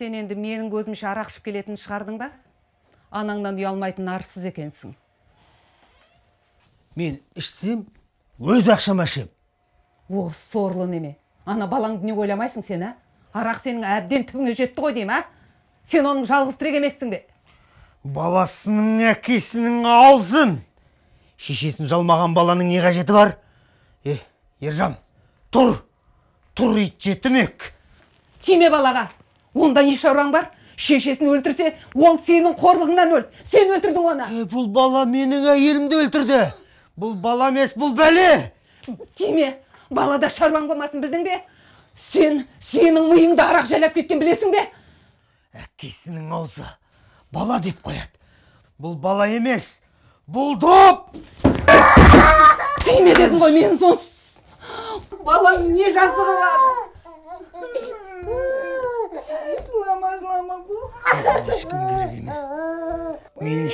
сен енді менің көзімше арақ ішіп келетін шығардың ба? Анаңнан ұялмайтын арсыз екенсің. Мен ішсем өз ақшама ішем о сорлы неме? Ана балаңды не ойламайсың сен а? Арақ сенің әбден түбіңе жетті ғой деймін а? Сен оның жалғыз тірек емессің бе? Баласының әкесінің аузын. Шешесін жалмаған баланың не қажеті бар? Е ержан тұр. Тұр ит жетімек. Тиме балаға. Онда не шаруаң бар? Шешесін өлтірсе ол сенің қорлығыңнан өлді сен өлтірдің оны. Е, бұл бала менің әйелімді өлтірді. Бұл бала емес бұл бәле. Тиме балада шаруаң болмасын білдің бе? Сен сенің миыңды арақ жайлап кеткен білесің бе? Әкесінің аузы бала деп қояды. Бұл бала емес бұл доп. Тиме дедім ғой мен сонсыз баланың не жазығы бар? Жылама жылама бұл ешкім керек емес мен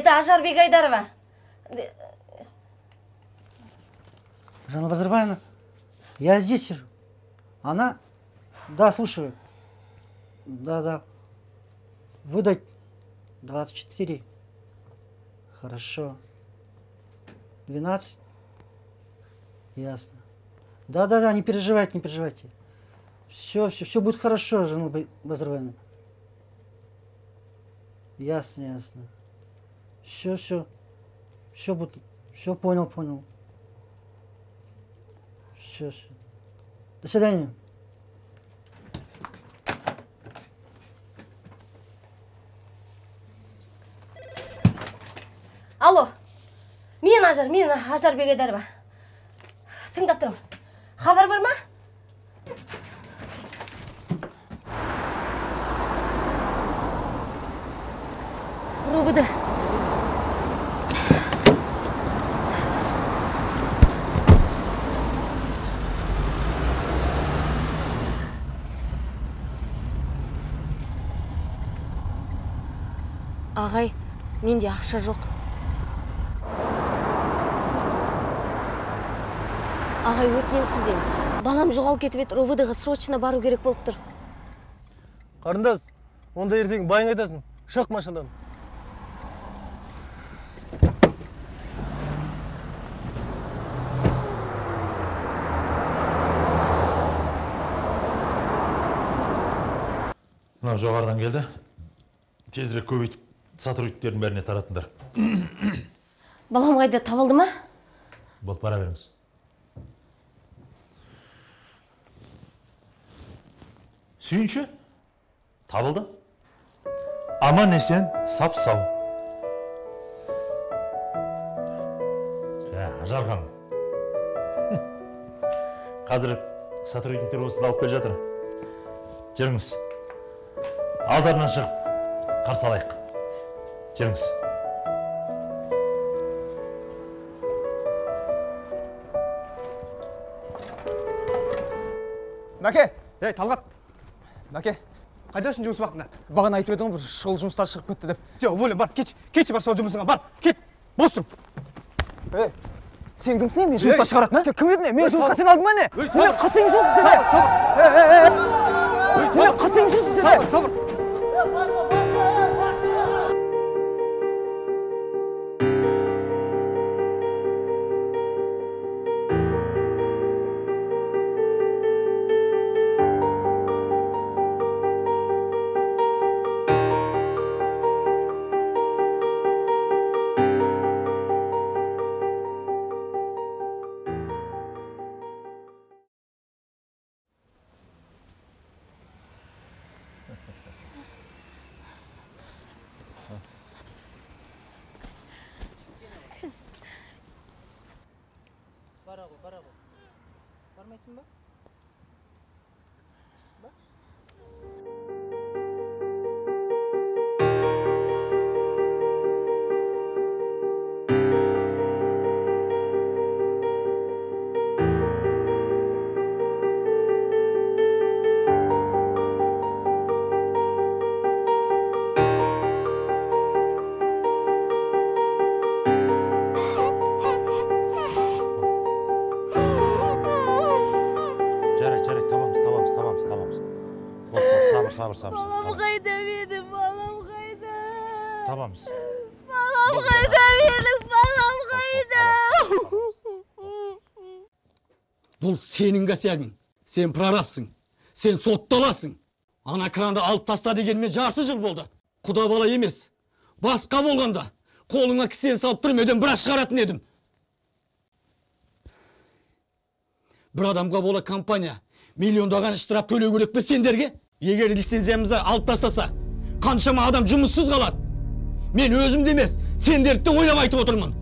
это Ажар Бегайдарова. Д- Жанна Базарбаевна, я здесь сижу. Она? Да, слушаю. Да, да. Выдать 24. Хорошо. 12. Ясно. Да, да, да, не переживайте, не переживайте. Все, все, все будет хорошо, Ба- Базарбаевна. Ясно, ясно. Все, все. Все. Все понял, понял. Все, все. До свидания. Алло, мен Ажар, мен Ажар Бегайдарова. Тыңдап тұрмын. Хабар бар ма? РУВД. Ағай, менде ақша жоқ. Ағай, өтінемін сізден. Балам жоғалып кетіп еді, РУВД-ға срочно бару керек болып тұр. қарындас онда ертең байыңа айтасың шық машинадан мынау жоғарыдан келді тезірек көбейтіп сотрудниктердің бәріне таратыңдар. Балам қайда табылды ма? болды бара беріңіз. Сүйінші табылды. Аман есен сап сау. Жә ажархан қазір сотрудниктер осында алып келе жатыр. Жүріңіз. Алдарынан шығып қарсы алайық. Жүріңіз мәке ей талғат. Мәке қайдасың жұмыс уақытында? Бағана айтып едің ғой бір шұғыл жұмыстар шығып кетті деп. Жоқ воля бар кетші кетші бар сол жұмысыңа бар кет бос тұр ей сен кімсің мен жұмыстан шығаратын а кім едің мен жұмысқа сен алдың ба не? Мен қатты емессің сен мен қатты емессің сен бара ғой сабыр сабыр сабыр сабыр қайда менің балам қайда табамыз балам қайда менің балам қайда бұл сенің косягың сен прорабсың сен сотталасың ана кранды алып таста дегеніме жарты жыл болды құда бала емес басқа болғанда қолыңа кісен салып түрмеден бірақ шығаратын едім бір адамға бола компания миллиондаған штраф төлеу керек пе сендерге егер лицензиямызды алып тастаса қаншама адам жұмыссыз қалады. Мен өзімді емес сендерді де ойлап айтып отырмын.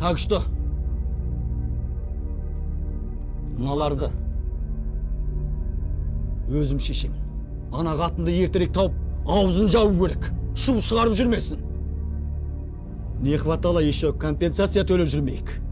Так что мыналарды өзім шешемін ана қатынды ертерек тауып аузын жабу керек. Шу шығарып жүрмесін. Не хватало еще компенсация төлеп жүрмейік.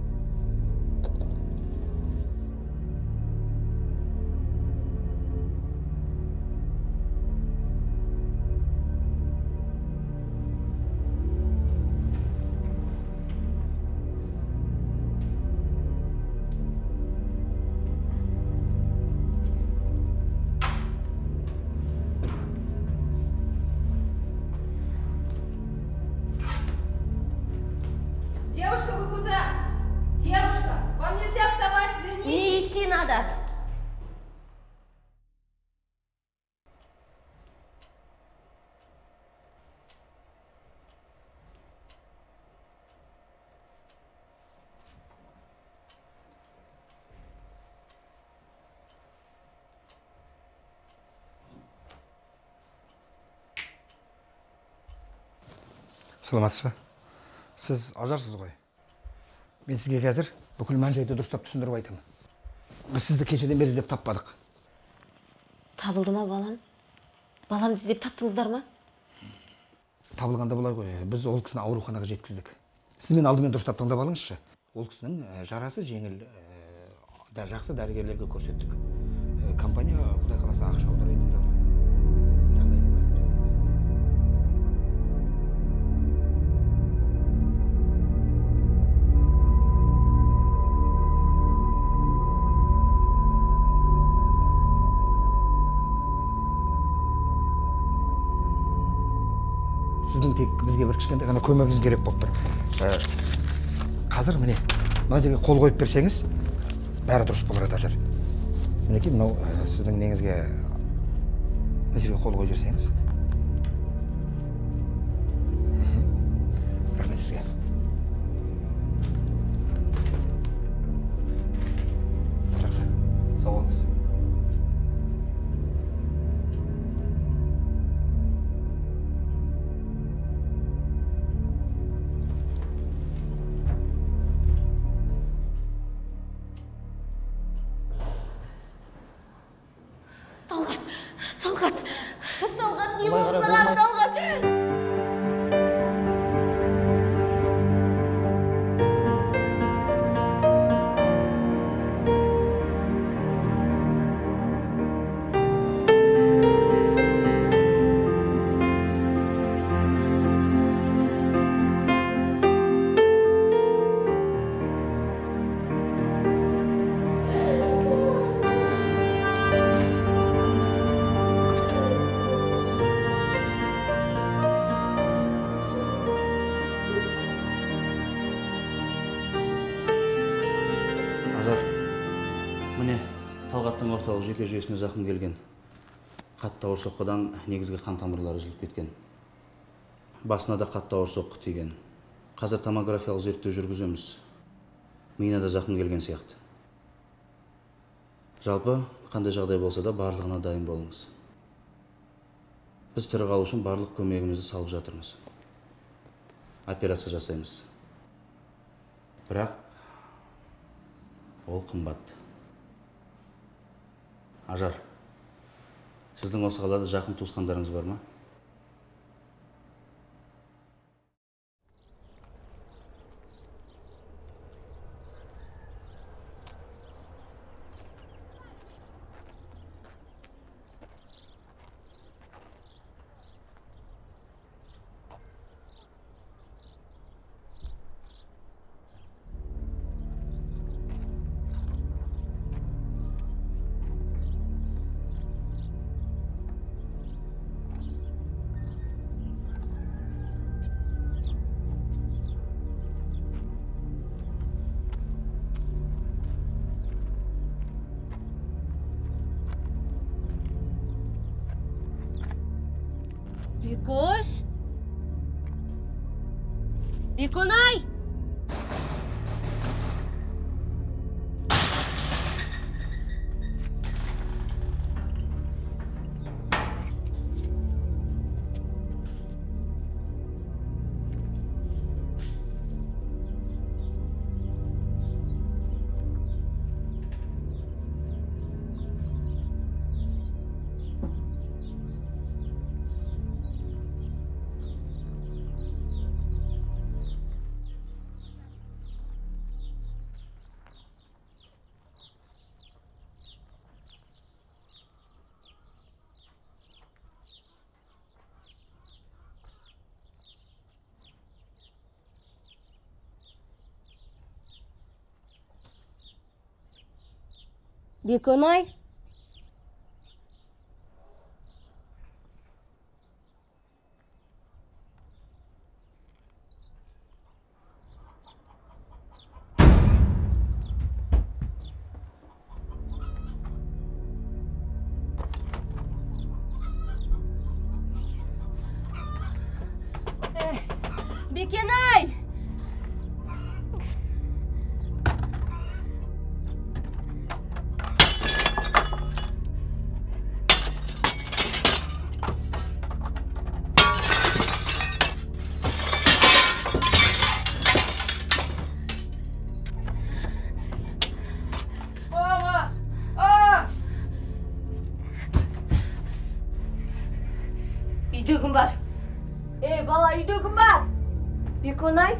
Саламатсыз ба сіз ажарсыз ғой. Мен сізге қазір бүкіл мән жайды дұрыстап түсіндіріп айтамын. Біз сізді кешеден бері іздеп таппадық. Табылды ма балам? Баламды іздеп таптыңыздар ма? Табылғанда былай ғой біз ол кісіні ауруханаға жеткіздік. Сіз мені алдымен дұрыстап тыңдап алыңызшы. Ол кісінің жарасы жеңіл ә, да жақсы дәрігерлерге көрсеттік. Компания құдай қаласа ақша аударайын деп жатыр. Тек бізге бір кішкентай ғана көмегіңіз керек болып тұр. Ә, қазір міне мына жерге қол қойып берсеңіз бәрі дұрыс болар еді ажар. Мінекей мынау ә, сіздің неңізге мына жерге қол қойып жіберсеңіз. Рахмет сізге. Орталық жүйке жүйесіне зақым келген қатты ауыр соққыдан негізгі қан тамырлары үзіліп кеткен. Басына да қатты ауыр соққы тиген. Қазір томографиялық зерттеу жүргіземіз. Миына да зақым келген сияқты. Жалпы қандай жағдай болса да барлығына дайын болыңыз. Біз тірі қалу үшін барлық көмегімізді салып жатырмыз. Операция жасаймыз. Бірақ ол қымбат. Ажар. Сіздің осы қалада жақын туысқандарыңыз бар ма? Бекош беконай беконай бекенай үйде кім бар ей бала үйде кім бар беконай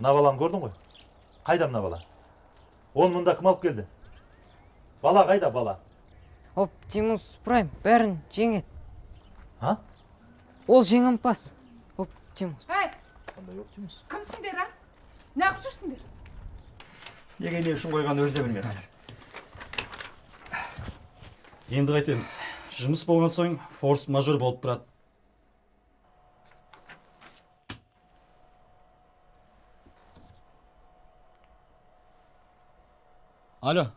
мына баланы көрдің ғой қайда мына бала оны мұнда кім алып келді бала қайда бала оптимус прайм бәрін жеңеді а ол жеңімпаз оптимус әй қандай оптимус кімсіңдер а неғып жүрсіңдер неге не үшін қойғанын өзі де білмеді енді қайтеміз жұмыс болған соң форс мажор болып тұрады алло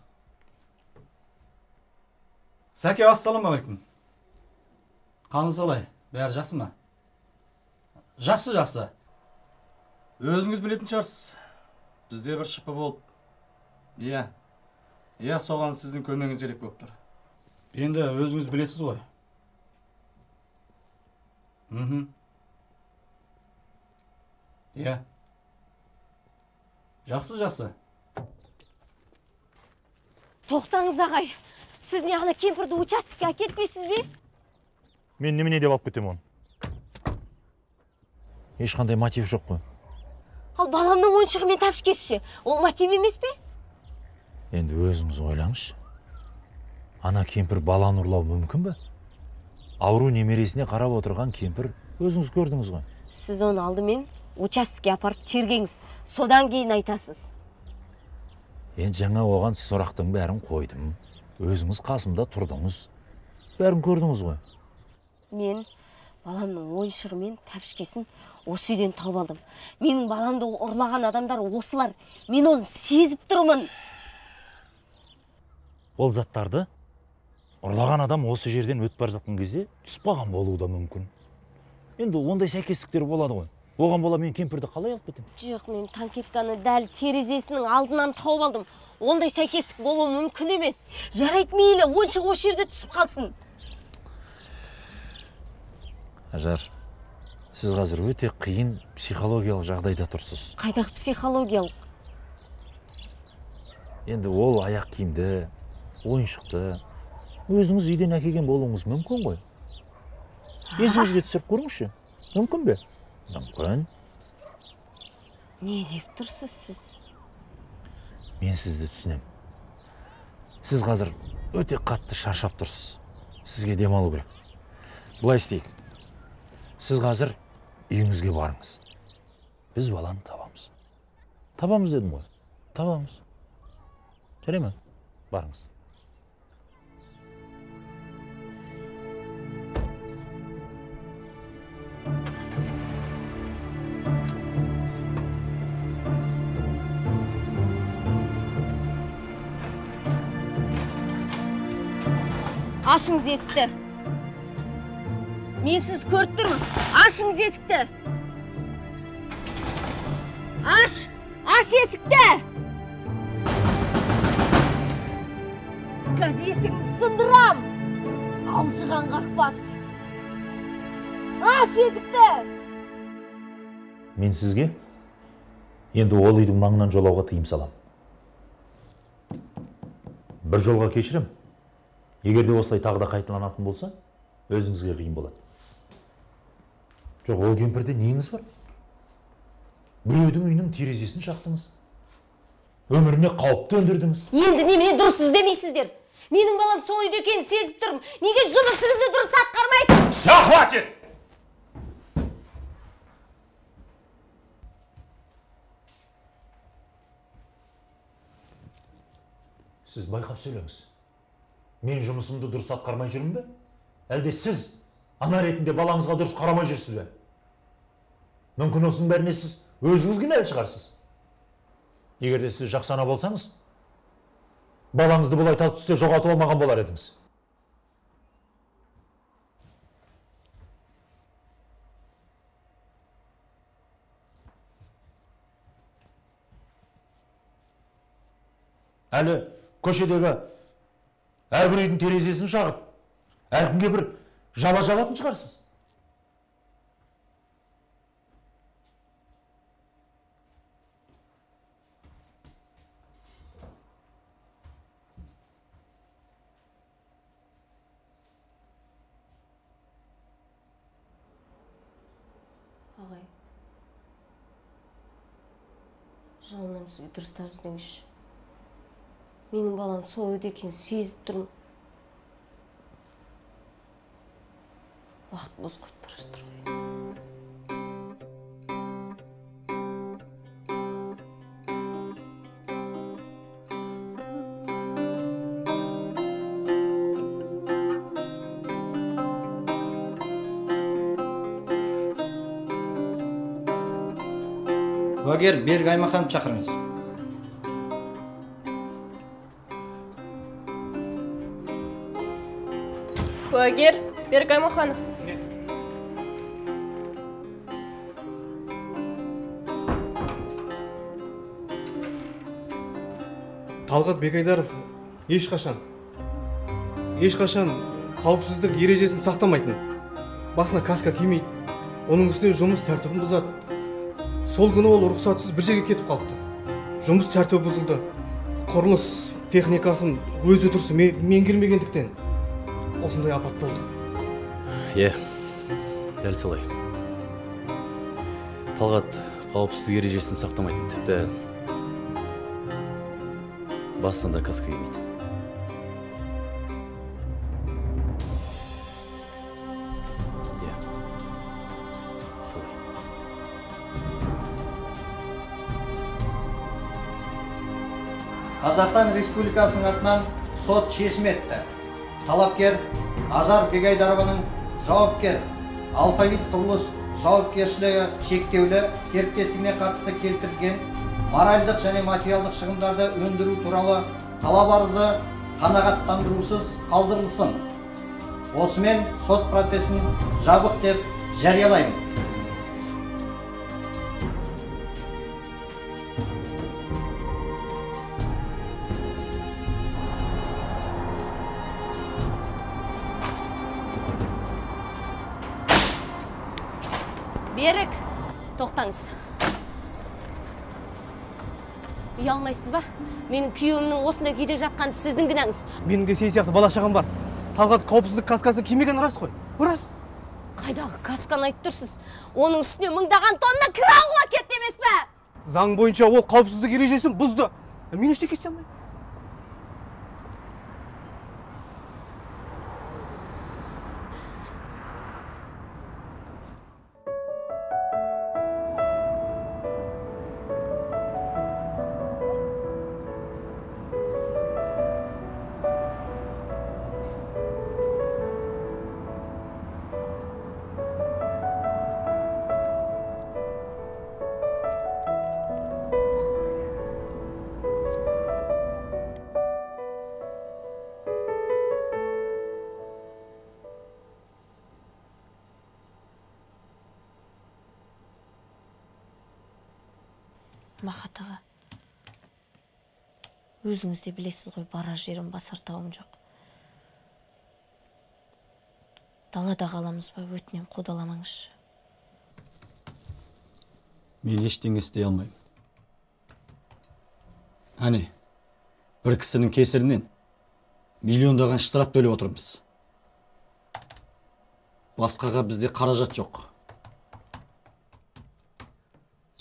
сәке ассалаумағалейкум қалыңыз қалай бәрі жақсы ма жақсы жақсы. Өзіңіз білетін шығарсыз бізде бір шп болып иә иә соған сіздің көмегіңіз керек болып тұр енді өзіңіз білесіз ғой мхм иә жақсы жақсы. Тоқтаңыз ағай. Сіз не ана кемпірді участокке әкетпейсіз бе? Мен немене деп алып кетемін оны? Ешқандай мотив жоқ қой. Ал баламның ойыншығымен тәпішкесі ше ол мотив емес пе? Енді өзіңіз ойлаңызшы. Ана кемпір баланы ұрлау мүмкін бе? Ауру немересіне қарап отырған кемпір өзіңіз көрдіңіз ғой. Сіз оны алдымен участокке апарып тергеңіз. Содан кейін айтасыз. Енді жаңа оған сұрақтың бәрін қойдым. Өзіңіз қасымда тұрдыңыз. Бәрін көрдіңіз ғой. Мен баламның ойыншығы мен тәпішкесін осы үйден тауып алдым. Менің баламды ұрлаған адамдар осылар. Мен оны сезіп тұрмын. Ол заттарды ұрлаған адам осы жерден өтіп бара жатқан кезде түсіп қалған болуы да мүмкін. Енді ондай сәйкестіктер болады ғой. Оған бола мен кемпірді қалай алып кетемін? Жоқ мен танкетканы дәл терезесінің алдынан тауып алдым. Ондай сәйкестік болуы мүмкін емес. Жарайды мейлі ойыншық осы жерде түсіп қалсын. Ажар сіз қазір өте қиын психологиялық жағдайда тұрсыз. Қайдағы психологиялық? Енді ол аяқ киімді ойыншықты өзіңіз үйден әкелген болуыңыз мүмкін ғой. Есіңізге түсіріп көріңізші. Мүмкін бе? Мүмкін не деп тұрсыз сіз мен сізді түсінемін сіз қазір өте қатты шаршап тұрсыз сізге демалу керек былай істейік сіз қазір үйіңізге барыңыз біз баланы табамыз табамыз дедім ғой табамыз жарай ма барыңыз ашыңыз есікті. Мен сізді көріп тұрмын. Ашыңыз есікті. Аш аш есікті. Қазір есігіңді сындырам. Алжыған қақпас. Аш есікті. Мен сізге енді ол үйдің маңынан жолауға тыйым саламын бір жолға кешірем егер де осылай тағы да қайталанатын болса өзіңізге қиын болады. Жоқ ол кемпірде неңіз бар? Біреудің үйінің терезесін шақтыңыз. Өміріне қауіп төндірдіңіз енді немене дұрыс іздемейсіздер? Менің балам сол үйде екенін сезіп тұрмын неге жұмысыңызды дұрыс атқармайсыз? Все хватит! Сіз байқап сөйлеңіз. Мен жұмысымды дұрыс атқармай жүрмін бе? Әлде сіз ана ретінде балаңызға дұрыс қарамай жүрсіз бе? Мүмкін осының бәріне сіз өзіңіз кінәлі шығарсыз. Егер де сіз жақсы ана болсаңыз балаңызды бұлай тал түсте жоғалтып алмаған болар едіңіз. Әлі көшедегі әрбір үйдің терезесін шағып әркімге бір жала жабатын шығарсыз. Ағай жалынам сізге дұрыстап іздеңізші. менин балам сол үйдө экенин сезип турмун. Убакыт босқа өтіп бара жатыр ғой куәгер берік аймахановы шақырыңыз куәгер берік аймаханов талғат бекайдаров ешқашан ешқашан қауіпсіздік ережесін сақтамайтын. Басына каска кимейді оның үстіне жұмыс тәртібін бұзады. Сол күні ол рұқсатсыз бір жерге кетіп қалыпты. Жұмыс тәртібі бұзылды. Құрылыс техникасын өзі тұрсы меңгермегендіктен. Осындай апат болды. Иә дәл солай. Талғат қауіпсіздік ережесін сақтамайтын тіпті басына да каска кимейді иә солай. Қазақстан республикасының атынан сот шешім етті. Талапкер ажар бегайдарованың жауапкер алфавит құрылыс жауапкершілігі шектеулі серіктестігіне қатысты келтірілген моральдық және материалдық шығындарды өндіру туралы талап арызы қанағаттандырусыз қалдырылсын. Осымен сот процесін жабық деп жариялаймын. Берік тоқтаңыз. Ұялмайсыз ба? Менің күйеуімнің осындай күйде жатқаны сіздің кінәңіз. Менің де сен сияқты бала шағам бар. Талғат қауіпсіздік каскасын кимегені рас қой. Рас. Қайдағы касканы айтып тұрсыз? Оның үстіне мыңдаған тонна кран құлап кетті емес пе? Заң бойынша ол қауіпсіздік ережесін бұзды. Мен ештеңе істей алмаймын. Махат аға өзіңіз де білесіз ғой барар жерім басар тауым жоқ. Далада қаламыз ба өтінем қудаламаңызшы мен ештеңе істей алмаймын. Әне бір кісінің кесірінен миллиондаған штраф төлеп отырмыз. Басқаға бізде қаражат жоқ.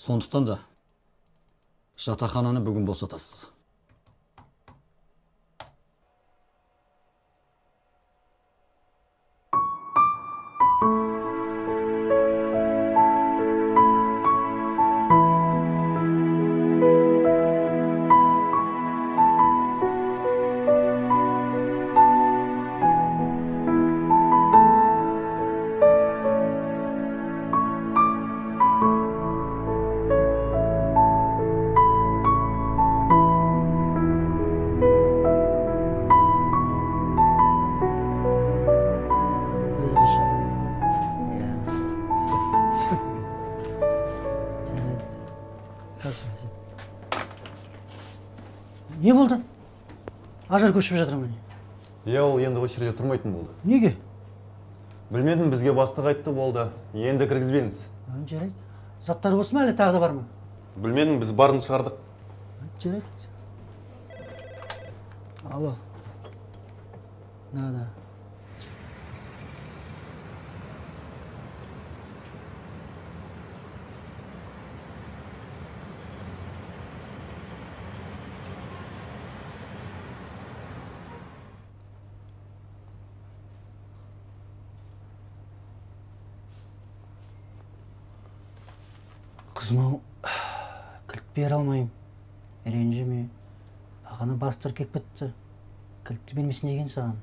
Сондықтан да жатақхананы бүгін босатасыз. Ажар көшіп жатыр ма не иә ол енді осы жерде тұрмайтын болды. Неге? Білмедім бізге бастық айтты болды. Енді кіргізбеңіз. Жарайды. Заттар осы ма әлі тағы да бар ма? Білмедім біз барын шығардық. Жарайды. Алло. Да да қызым ау кілт бере алмаймын. Ренжіме. Бағана бастырып кетіп бітті. Кілтті бермесін деген саған.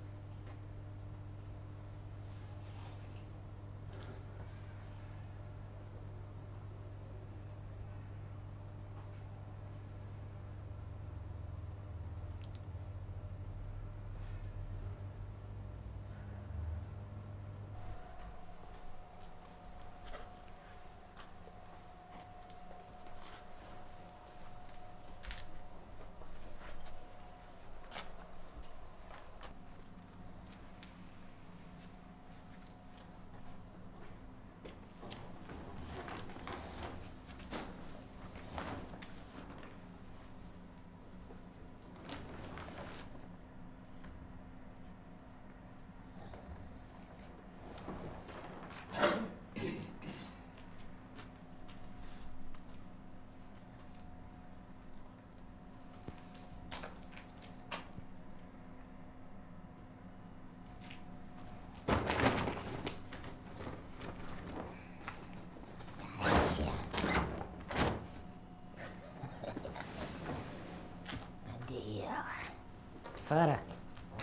Фара,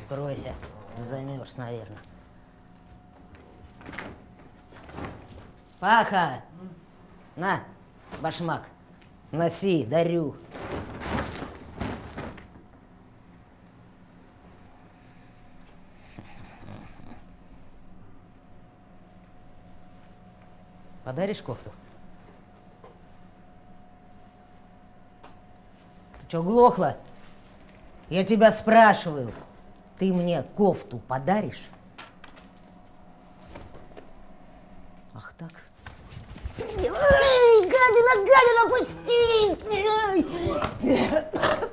укройся. Замерз, наверное. Паха! На, башмак. Носи, дарю. Подаришь кофту? Ты что, глохла? Я тебя спрашиваю. Ты мне кофту подаришь? Ах так? Ай, гадина, гадина! Ай!